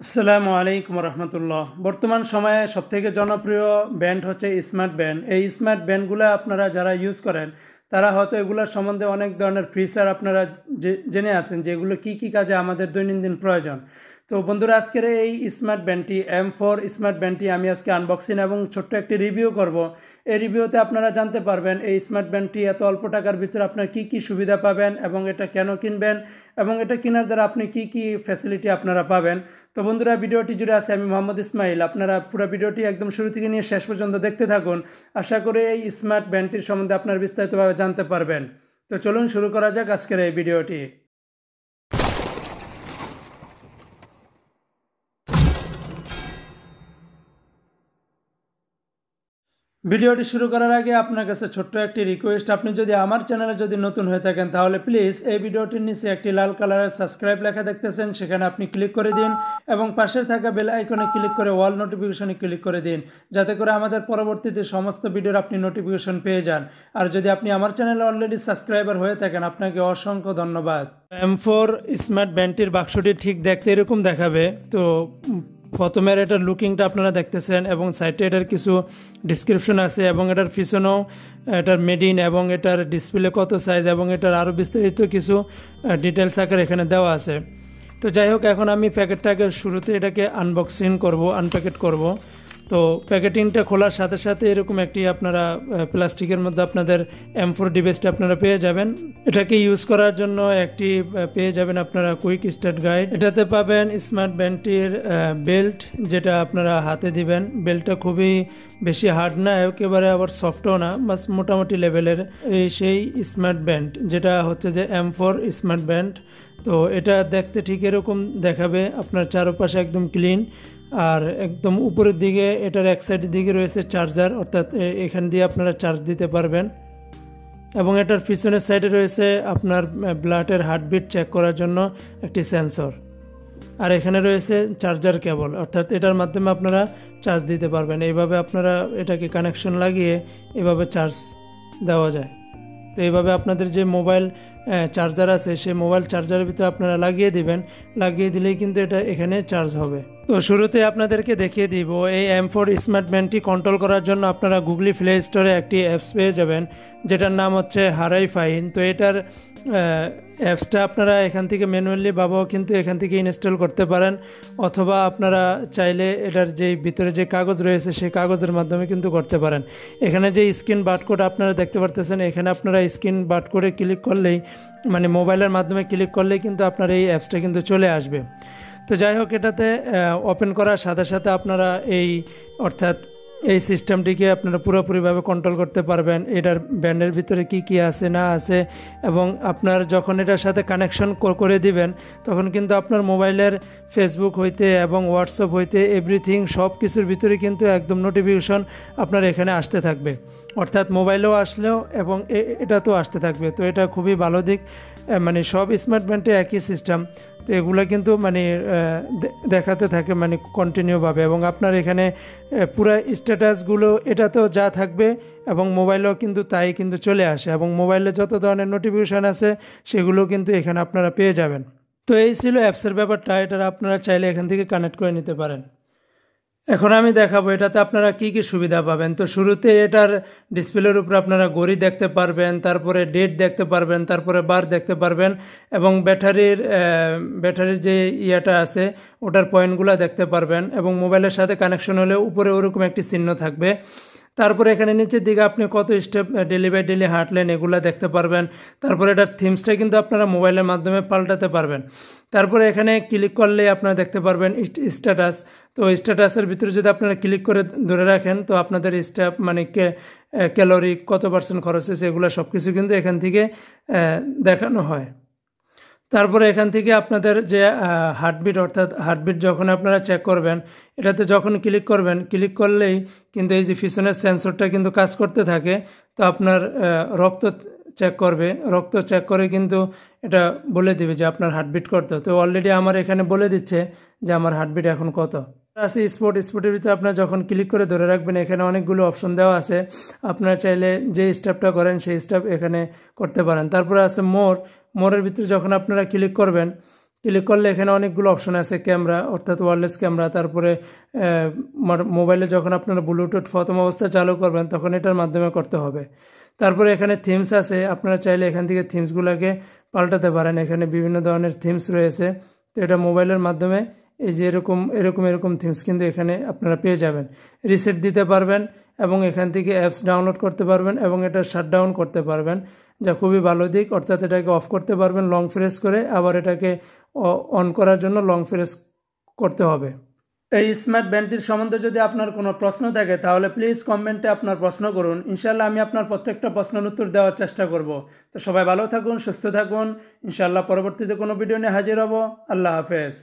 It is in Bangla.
আসসালামু আলাইকুম রহমতুল্লাহ। বর্তমান সময়ে সবথেকে জনপ্রিয় ব্যান্ড হচ্ছে স্মার্ট ব্যান্ড। এই স্মার্ট ব্যান্ডগুলো আপনারা যারা ইউজ করেন, তারা হয়তো এগুলোর সম্বন্ধে অনেক ধরনের ফিচার আপনারা জেনে আছেন যে এগুলো কী কী কাজে আমাদের দৈনন্দিন প্রয়োজন। তো বন্ধুরা, আজকের এই স্মার্ট ব্যান্ডটি এম ফোর স্মার্ট ব্যান্ডটি আমি আজকে আনবক্সিং এবং ছোট্ট একটি রিভিউ করব। এই রিভিউতে আপনারা জানতে পারবেন এই স্মার্ট ব্যান্ডটি এত অল্প টাকার ভিতরে আপনার কি কি সুবিধা পাবেন এবং এটা কেন কিনবেন এবং এটা কেনার দ্বারা আপনি কি কি ফ্যাসিলিটি আপনারা পাবেন। তো বন্ধুরা, ভিডিওটি জুড়ে আছে আমি মোহাম্মদ ইসমাইল। আপনারা পুরো ভিডিওটি একদম শুরু থেকে নিয়ে শেষ পর্যন্ত দেখতে থাকুন। আশা করি এই স্মার্ট ব্যান্ডটির সম্বন্ধে আপনার বিস্তারিতভাবে জানতে পারবেন। তো চলুন শুরু করা যাক আজকের এই ভিডিওটি। ভিডিওটি শুরু করার আগে আপনার কাছে ছোট্ট একটি রিকোয়েস্ট আপনি যদি আমার চ্যানেলে যদি নতুন হয়ে থাকেন, তাহলে প্লিজ এই ভিডিওটির নিচে একটি লাল কালারের সাবস্ক্রাইব লেখা দেখতেছেন, সেখানে আপনি ক্লিক করে দিন এবং পাশে থাকা বেল আইকনে ক্লিক করে ওয়াল নোটিফিকেশনে ক্লিক করে দিন, যাতে করে আমাদের পরবর্তীতে সমস্ত ভিডিওর আপনি নোটিফিকেশন পেয়ে যান। আর যদি আপনি আমার চ্যানেলে অলরেডি সাবস্ক্রাইবার হয়ে থাকেন, আপনাকে অসংখ্য ধন্যবাদ। এম ফোর স্মার্ট ব্যান্ডটির বাক্সটি ঠিক দেখতে এরকম দেখাবে, তো প্রথমের এটার লুকিংটা আপনারা দেখতেছেন এবং সাইডে এটার কিছু ডিসক্রিপশন আছে এবং এটার পিছনেও এটার মেডিন এবং এটার ডিসপ্লে কত সাইজ এবং এটার আরও বিস্তারিত কিছু ডিটেলস আকার এখানে দেওয়া আছে। তো যাই হোক, এখন আমি প্যাকেটটাকে শুরুতে এটাকে আনবক্সিং করব আনপ্যাকেট করব। তো প্যাকেটিংটা খোলার সাথে সাথে এরকম একটি আপনারা প্লাস্টিকের মধ্যে আপনাদের এম ফোর ডিভাইসটা আপনারা পেয়ে যাবেন। এটাকে ইউজ করার জন্য একটি পেয়ে যাবেন আপনারা কুইক স্টার্ট গাইড এটাতে পাবেন স্মার্ট ব্যান্ডটির বেল্ট যেটা আপনারা হাতে দিবেন। বেল্টটা খুবই বেশি হার্ড না, একেবারে আবার সফটও না, বাস মোটামুটি লেভেলের এই সেই স্মার্ট ব্যান্ড যেটা হচ্ছে যে এম ফোর স্মার্ট ব্যান্ড তো এটা দেখতে ঠিক এরকম দেখাবে, আপনার চারপাশে একদম ক্লিন আর একদম উপরের দিকে এটার এক সাইডের দিকে রয়েছে চার্জার অর্থাৎ এখান দিয়ে আপনারা চার্জ দিতে পারবেন। এবং এটার পিছনের সাইডে রয়েছে আপনার ব্লাডের হার্টবিট চেক করার জন্য একটি সেন্সর আর এখানে রয়েছে চার্জার কেবল অর্থাৎ এটার মাধ্যমে আপনারা চার্জ দিতে পারবেন। এইভাবে আপনারা এটাকে কানেকশন লাগিয়ে এভাবে চার্জ দেওয়া যায়। তো এইভাবে আপনাদের যে মোবাইল চার্জার আছে, সেই মোবাইল চার্জারের ভিতরে আপনারা লাগিয়ে দিবেন। লাগিয়ে দিলেই কিন্তু এটা এখানে চার্জ হবে। তো শুরুতে আপনাদেরকে দেখিয়ে দিব, এই এম ফোর স্মার্ট ব্যান্ডটি কন্ট্রোল করার জন্য আপনারা গুগলি প্লে স্টোরে একটি অ্যাপস পেয়ে যাবেন, যেটার নাম হচ্ছে হারাই ফাইন তো এটার অ্যাপসটা আপনারা এখান থেকে ম্যানুয়ালি বাবাও কিন্তু এখান থেকে ইনস্টল করতে পারেন। অথবা আপনারা চাইলে এটার যে ভিতরে যে কাগজ রয়েছে, সেই কাগজের মাধ্যমে কিন্তু করতে পারেন। এখানে যে স্ক্রিন বাটকোড আপনারা দেখতে পারতেছেন, এখানে আপনারা স্ক্রিন বাটকোডে ক্লিক করলেই মানে মোবাইলের মাধ্যমে ক্লিক করলেই কিন্তু আপনার এই অ্যাপসটা কিন্তু চলে আসবে। তো যাই হোক, এটাতে ওপেন করার সাথে সাথে আপনারা এই, অর্থাৎ এই সিস্টেমটিকে আপনারা পুরোপুরিভাবে কন্ট্রোল করতে পারবেন। এটার ব্যান্ডের ভিতরে কি কি আছে, না আছে, এবং আপনার যখন এটার সাথে কানেকশন করে দিবেন, তখন কিন্তু আপনার মোবাইলের ফেসবুক হইতে এবং হোয়াটসঅ্যাপ হইতে এভরিথিং সব কিছুর ভিতরে কিন্তু একদম নোটিফিকেশন আপনার এখানে আসতে থাকবে। অর্থাৎ মোবাইলেও আসলেও এবং এটা তো আসতে থাকবে। তো এটা খুবই ভালো দিক। মানে সব স্মার্ট ব্যান্ডে একই সিস্টেম তো এগুলো কিন্তু মানে দেখাতে থাকে মানে কন্টিনিউভাবে এবং আপনার এখানে পুরো স্ট্যাটাসগুলো এটাতেও যা থাকবে এবং মোবাইলেও কিন্তু তাই কিন্তু চলে আসে এবং মোবাইলে যত ধরনের নোটিফিকেশান আছে সেগুলো কিন্তু এখানে আপনারা পেয়ে যাবেন। তো এই ছিল অ্যাপসের ব্যাপারটা এটা আপনারা চাইলে এখান থেকে কানেক্ট করে নিতে পারেন। এখন আমি দেখাবো এটাতে আপনারা কি কি সুবিধা পাবেন। তো শুরুতে এটার ডিসপ্লের উপর আপনারা গড়ি দেখতে পারবেন, তারপরে ডেট দেখতে পারবেন, তারপরে বার দেখতে পারবেন এবং ব্যাটারির ব্যাটারির যে ইয়েটা আছে, ওটার পয়েন্টগুলো দেখতে পারবেন এবং মোবাইলের সাথে কানেকশন হলে উপরে ওরকম একটি চিহ্ন থাকবে। তারপরে এখানে নিচের দিকে আপনি কত স্টেপ ডেলি বাই ডেলি হাঁটলেন এগুলো দেখতে পারবেন। তারপরে এটার থিমসটা কিন্তু আপনারা মোবাইলের মাধ্যমে পাল্টাতে পারবেন। তারপরে এখানে ক্লিক করলে আপনারা দেখতে পারবেন স্ট্যাটাস তো স্ট্যাটাসের ভিতরে যদি আপনারা ক্লিক করে ধরে রাখেন, তো আপনাদের স্ট্যাপ মানে ক্যালোরি কত পার্সেন্ট খরচ হয়েছে, এগুলো সব কিছু কিন্তু এখান থেকে দেখানো হয়। তারপরে এখান থেকে আপনাদের যে হার্টবিট অর্থাৎ হার্টবিট যখন আপনারা চেক করবেন, এটাতে যখন ক্লিক করবেন, ক্লিক করলেই কিন্তু এই যে পিছনের সেন্সরটা কিন্তু কাজ করতে থাকে, তো আপনার রক্ত চেক করবে, রক্ত চেক করে কিন্তু এটা বলে দিবে যে আপনার হার্টবিট কত। তো অলরেডি আমার এখানে বলে দিচ্ছে যে আমার হার্টবিট এখন কত। আছে স্পোর্ট স্পোর্টের ভিতরে আপনার যখন ক্লিক করে ধরে রাখবেন, এখানে অনেকগুলো অপশন দেওয়া আছে। আপনারা চাইলে যে স্টেপটা করেন, সেই স্টেপ এখানে করতে পারেন। তারপরে আছে মোর মোরের ভিতরে যখন আপনারা ক্লিক করবেন ক্লিক করলে এখানে অনেকগুলো অপশন আছে ক্যামেরা অর্থাৎ ওয়ারলেস ক্যামেরা তারপরে মোবাইলে যখন আপনারা ব্লুটুথ প্রথম অবস্থায় চালু করবেন, তখন এটার মাধ্যমে করতে হবে। তারপরে এখানে থিমস আছে। আপনারা চাইলে এখান থেকে থিমসগুলোকে পাল্টাতে পারেন। এখানে বিভিন্ন ধরনের থিমস রয়েছে। তো এটা মোবাইলের মাধ্যমে এই যে এরকম এরকম এরকম থিমস কিন্তু এখানে আপনারা পেয়ে যাবেন। রিসেট দিতে পারবেন এবং এখান থেকে অ্যাপস ডাউনলোড করতে পারবেন এবং এটা শাটডাউন করতে পারবেন। যা খুবই ভালো দিক, অর্থাৎ এটাকে অফ করতে পারবেন লং প্রেস করে আবার এটাকে অন করার জন্য লং প্রেস করতে হবে। এই স্মার্ট ব্যান্ডটির সম্বন্ধে যদি আপনার কোনো প্রশ্ন থাকে, তাহলে প্লিজ কমেন্টে আপনার প্রশ্ন করুন। ইনশাল্লাহ আমি আপনার প্রত্যেকটা প্রশ্নের উত্তর দেওয়ার চেষ্টা করব। তো সবাই ভালো থাকুন, সুস্থ থাকুন। ইনশাল্লাহ পরবর্তীতে কোনো ভিডিও নিয়ে হাজির হব। আল্লাহ হাফেজ।